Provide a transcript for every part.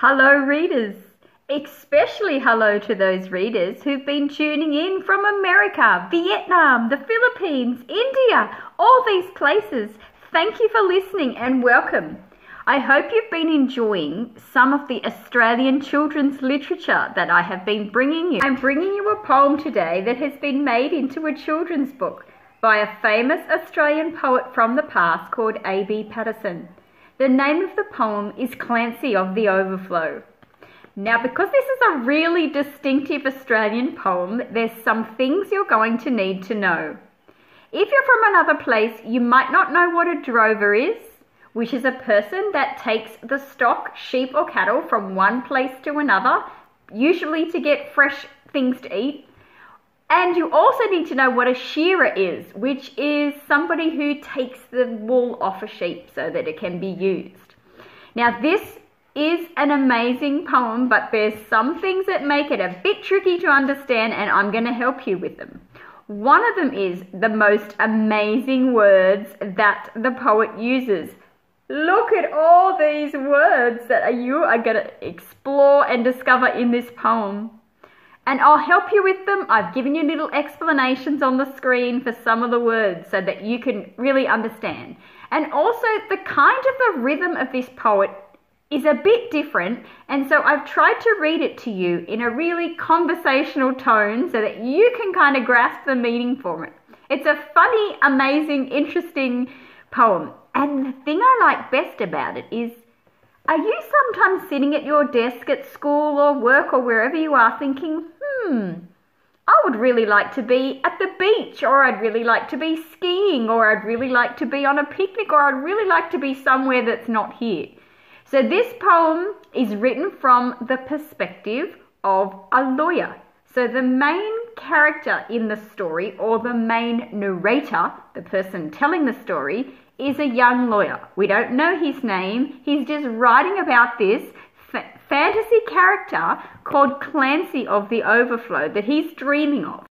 Hello, readers. Especially hello to those readers who've been tuning in from America, Vietnam, the Philippines, India, all these places. Thank you for listening and welcome. I hope you've been enjoying some of the Australian children's literature that I have been bringing you. I'm bringing you a poem today that has been made into a children's book by a famous Australian poet from the past called A.B. Paterson. The name of the poem is Clancy of the Overflow. Now, because this is a really distinctive Australian poem, there's some things you're going to need to know. If you're from another place, you might not know what a drover is, which is a person that takes the stock, sheep, or cattle from one place to another, usually to get fresh things to eat. And you also need to know what a shearer is, which is somebody who takes the wool off a sheep so that it can be used. Now, this is an amazing poem, but there's some things that make it a bit tricky to understand, and I'm going to help you with them. One of them is the most amazing words that the poet uses. Look at all these words that you are going to explore and discover in this poem and I'll help you with them. I've given you little explanations on the screen for some of the words so that you can really understand. And also, the kind of the rhythm of this poet is a bit different, and so I've tried to read it to you in a really conversational tone so that you can kind of grasp the meaning for it. It's a funny, amazing, interesting poem, and the thing I like best about it is are you sometimes sitting at your desk at school or work or wherever you are thinking, hmm, I would really like to be at the beach, or I'd really like to be skiing, or I'd really like to be on a picnic, or I'd really like to be somewhere that's not here. So, this poem is written from the perspective of a lawyer. So, the main character in the story, or the main narrator, the person telling the story, is a young lawyer. We don't know his name, he's just writing about this fantasy character called Clancy of the Overflow that he's dreaming of.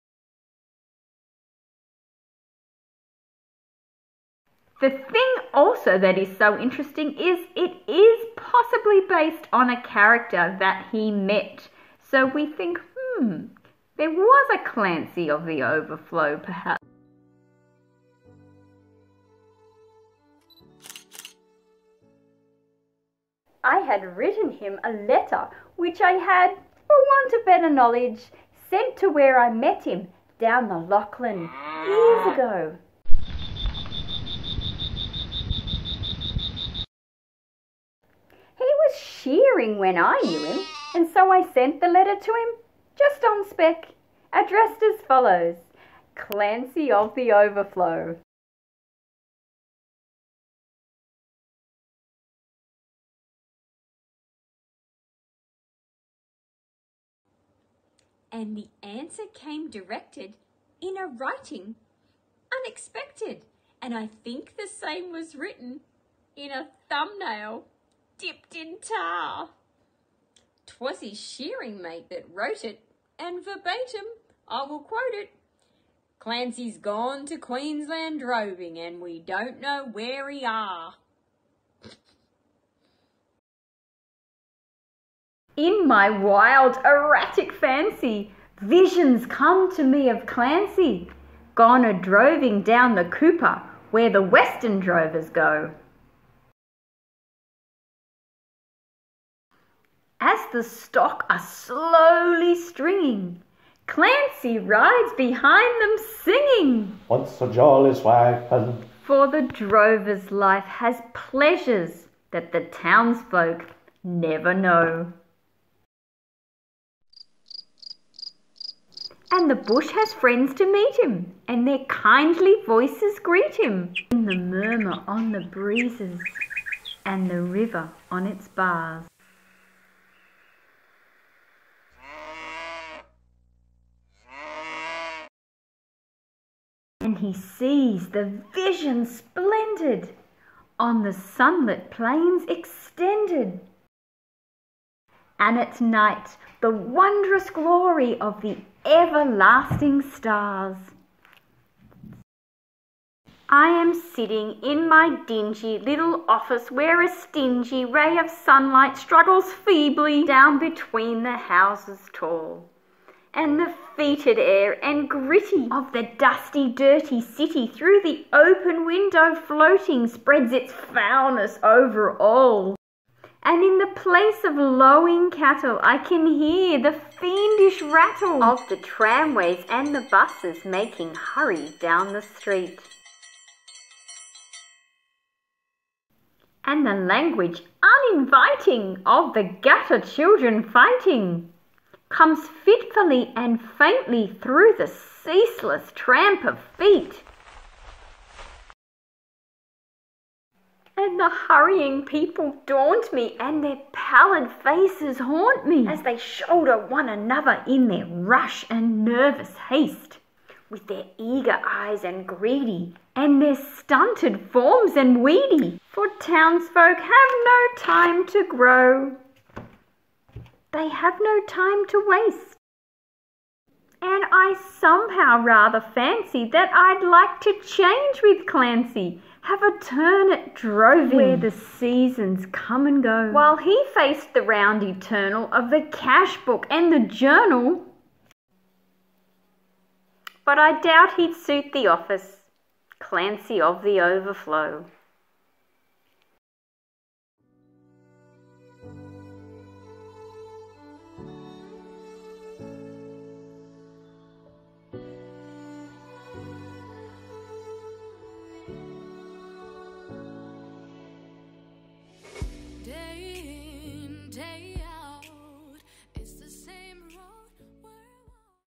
The thing also that is so interesting is it is possibly based on a character that he met. So we think, hmm, there was a Clancy of the Overflow perhaps. I had written him a letter which I had, for want of better knowledge, sent to where I met him down the Lachlan years ago. He was shearing when I knew him, and so I sent the letter to him, just on spec, addressed as follows Clancy of the Overflow. And the answer came directed in a writing unexpected. And I think the same was written in a thumbnail dipped in tar. 'Twas his shearing mate that wrote it, and verbatim I will quote it. Clancy's gone to Queensland droving, and we don't know where he are. In my wild, erratic fancy, visions come to me of Clancy, gone a droving down the Cooper, where the western drovers go. As the stock are slowly stringing, Clancy rides behind them singing. What's a jolly swag, For the drover's life has pleasures that the townsfolk never know. And the bush has friends to meet him, and their kindly voices greet him. In the murmur on the breezes, and the river on its bars. And he sees the vision splendid on the sunlit plains extended. And at night, the wondrous glory of the everlasting stars. I am sitting in my dingy little office where a stingy ray of sunlight struggles feebly down between the houses tall. And the fetid air and gritty of the dusty, dirty city through the open window floating spreads its foulness over all. And in the place of lowing cattle, I can hear the fiendish rattle of the tramways and the buses making hurry down the street. and the language uninviting of the gutter children fighting comes fitfully and faintly through the ceaseless tramp of feet. And the hurrying people daunt me, and their pallid faces haunt me as they shoulder one another in their rush and nervous haste with their eager eyes and greedy, and their stunted forms and weedy. For townsfolk have no time to grow, they have no time to waste. And I somehow rather fancy that I'd like to change with Clancy, have a turn at droving where the seasons come and go, while he faced the round eternal of the cash book and the journal but I doubt he'd suit the office. Clancy of the Overflow.